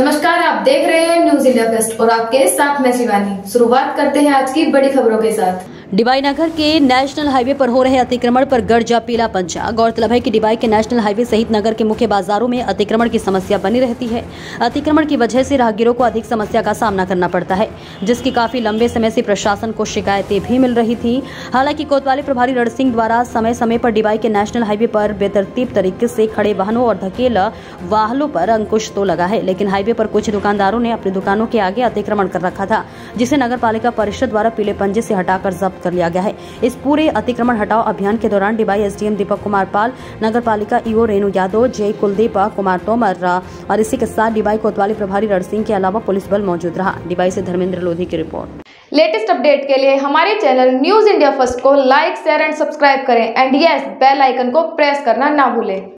नमस्कार, आप देख रहे हैं न्यूज़ इंडिया प्लस और आपके साथ मैं शिवानी। शुरुआत करते हैं आज की बड़ी खबरों के साथ। डिबाई नगर के नेशनल हाईवे पर हो रहे अतिक्रमण पर गर्जा पीला पंचा गौरतलब है कि डिबाई के नेशनल हाईवे सहित नगर के मुख्य बाजारों में अतिक्रमण की समस्या बनी रहती है। अतिक्रमण की वजह से राहगीरों को अधिक समस्या का सामना करना पड़ता है, जिसकी काफ़ी लंबे समय से प्रशासन को शिकायतें भी मिल रही थी। हालाँकि कोतवाली प्रभारी रण सिंह द्वारा समय समय पर डिबाई के नेशनल हाईवे पर बेतरतीब तरीके से खड़े वाहनों और धकेल वाहनों पर अंकुश तो लगा है, लेकिन हाईवे पर कुछ दुकानदारों ने अपनी दुकानों के आगे अतिक्रमण कर रखा था, जिसे नगर परिषद द्वारा पीले पंजे से हटाकर जब्त कर लिया गया है। इस पूरे अतिक्रमण हटाओ अभियान के दौरान डिबाई एसडीएम दीपक कुमार पाल, नगर पालिका ईओ रेणु यादव जय कुलदीप, कुमार तोमर और इसी के साथ डिबाई कोतवाली प्रभारी रण सिंह के अलावा पुलिस बल मौजूद रहा। डिबाई से धर्मेंद्र लोधी की रिपोर्ट। लेटेस्ट अपडेट के लिए हमारे चैनल न्यूज़ इंडिया फ़र्स्ट को लाइक, शेयर एंड सब्सक्राइब करें। एंड यस बेल आइकन को प्रेस करना ना भूलें।